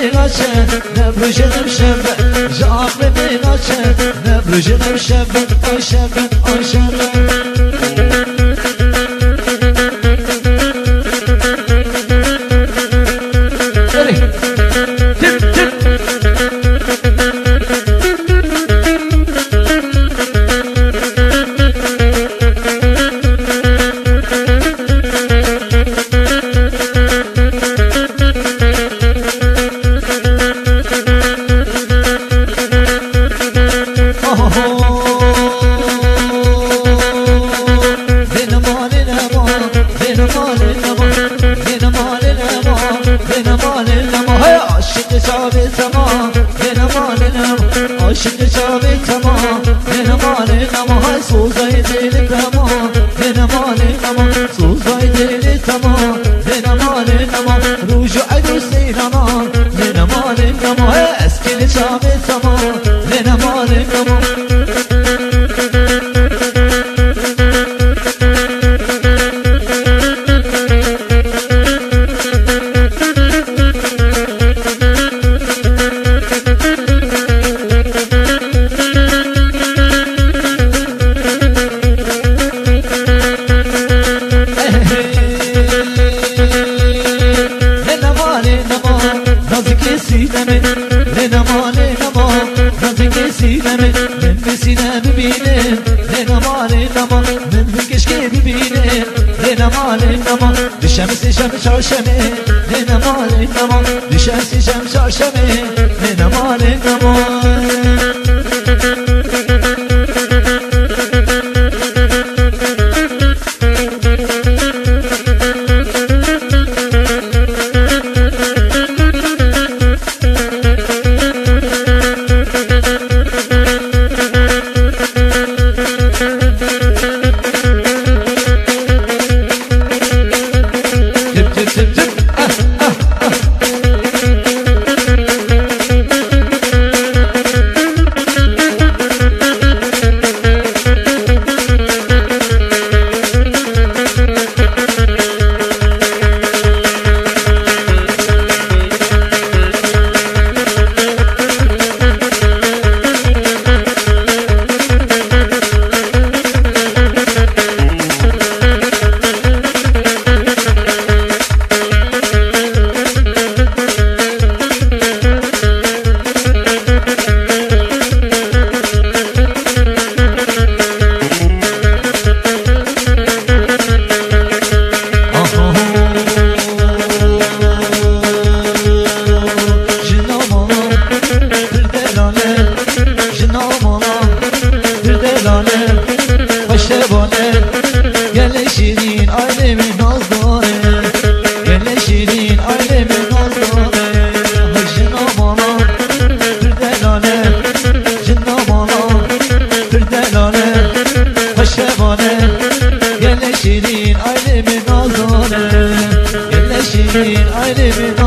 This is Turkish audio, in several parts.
بيغاشة نفرج نمشب جعب بيغاشة نفرج نمشب أشب أشب شابي تمام من امان الام عاشق شابي تمام من امان الام هاي سوزاي ديلي تمام من امان الام سوزاي ديلي تمام هنا مالك مالك baby.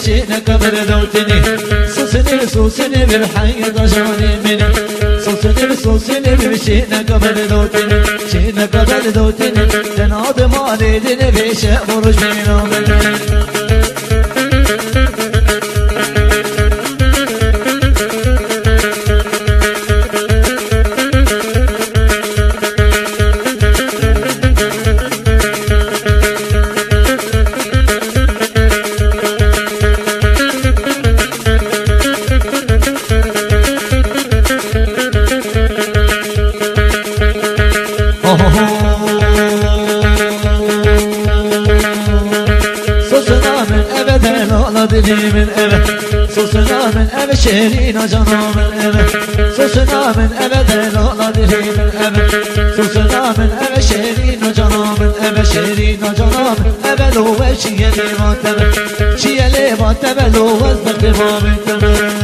سوسني بالشيء قبل دوتني سوسني سوسني بالحي رجعني سوسني سوسني بالشيء قبل دوتني شيء قبل دوتني تناض مالي دني بيش برج بينهم Susuna min eve şehrina canımın eve ebeden ola dilimin eve. Susuna min eve şehrina canımın eve Şehrina canımın eve lo ve çiyeli vatebe Çiyeli vatebe lo ve zbekli mabitebe Tip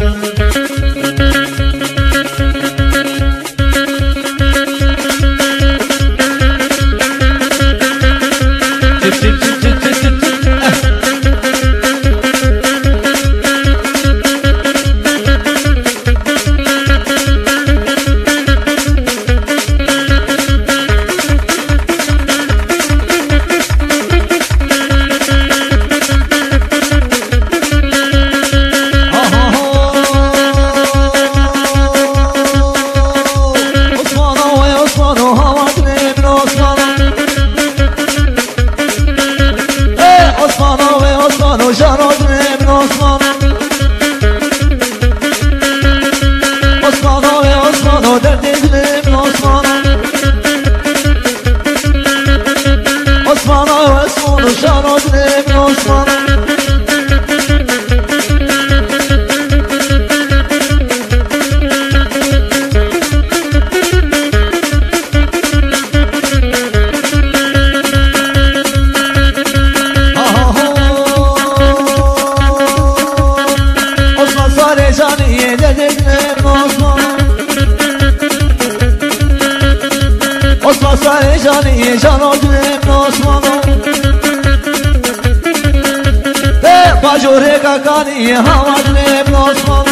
kakaniye havadlem Osman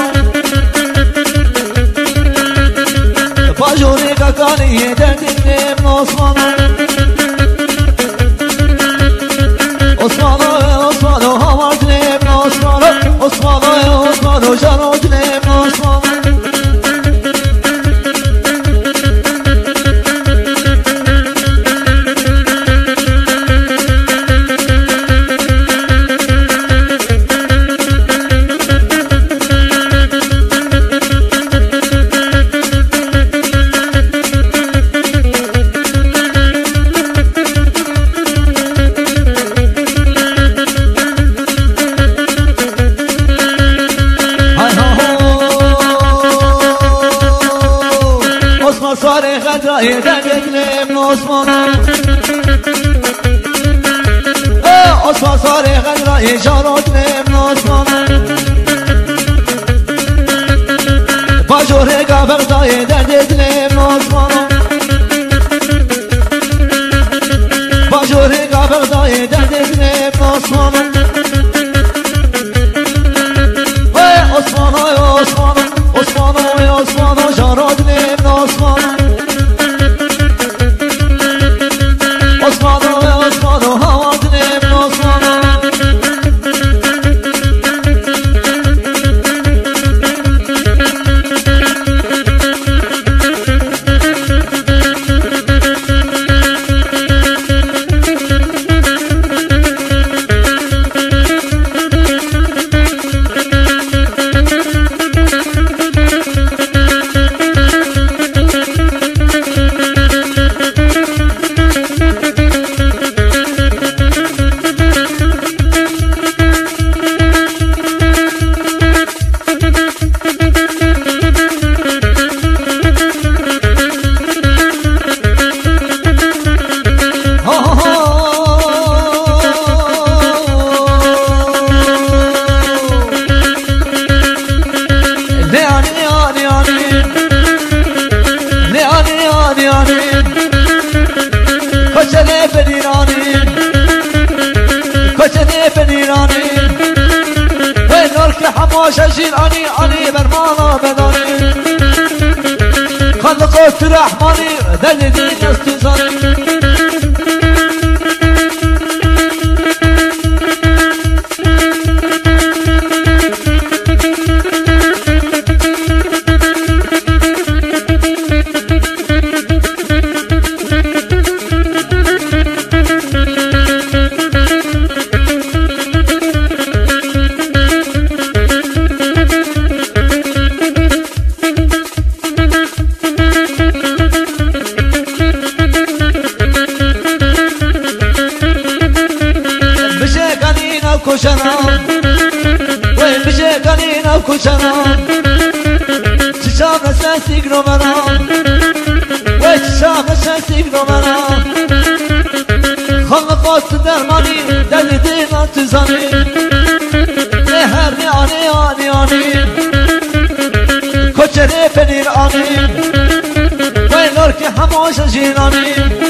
Bajore kakaniye dedekler Osman Osmano Osmano havadlem Osmano Osmano Osmano can odlem Osmano مفارقت های دلت نیم نصمان از مفارقت های جارت نیم با باجوره قبق دای دلت نیم با باجوره قبق دای دلت نیم نصمان Kanlı koştur Rahmani Deli değil öftü کوچنم وای بشه کنینم کوچنم چشاق سسیگ رو منم؟ وای چشاق سسیگ رو منم؟ خلق خواست درمانی دلی من تو زنی نه هر نی آنی آنی آنی. کچره پنیر آنی. وای لرک همه آشان جینانی.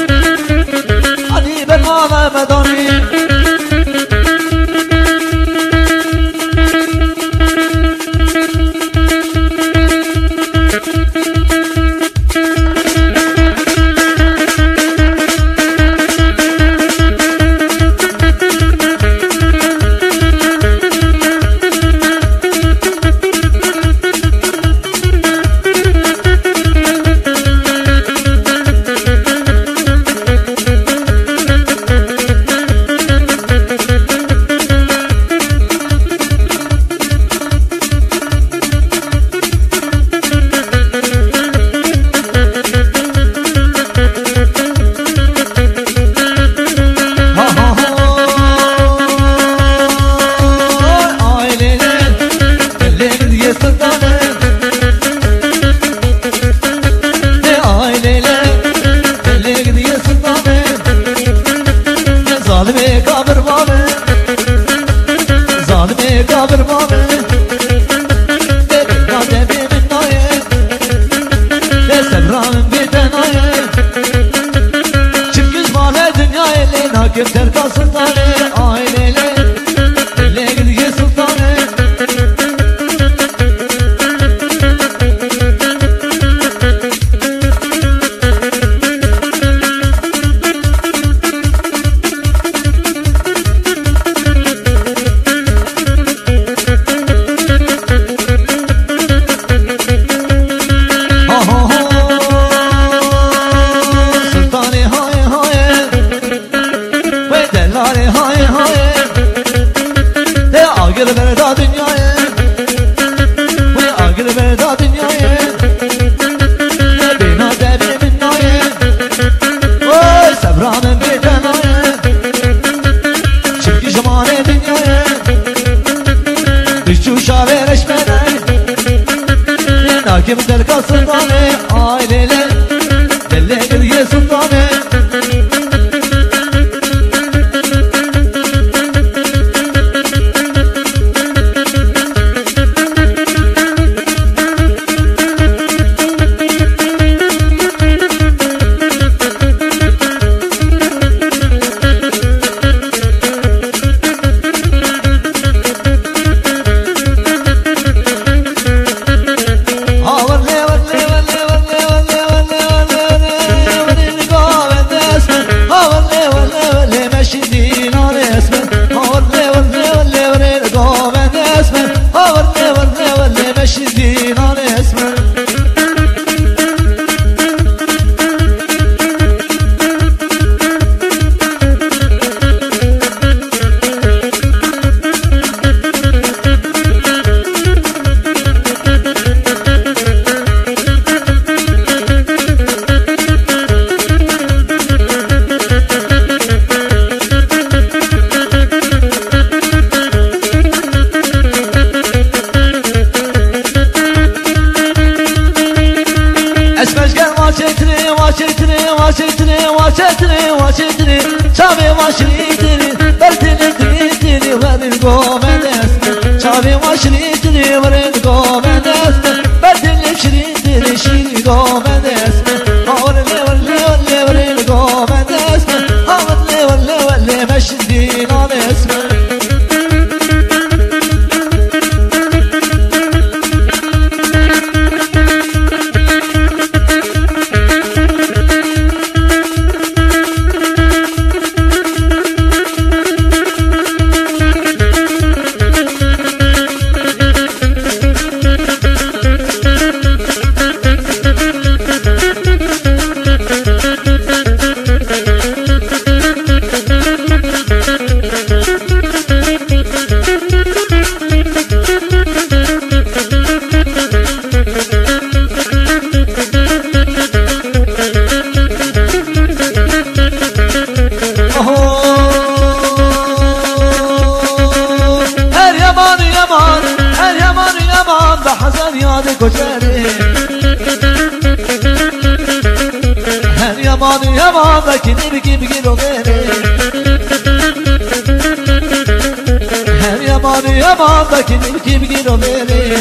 Yaman yaman da kinir gibi gir o beni?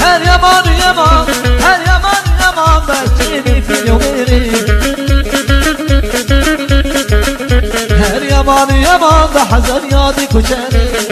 Her yaman yaman her yaman yaman da o beni? Her yaman yaman da hazar yadı koçeri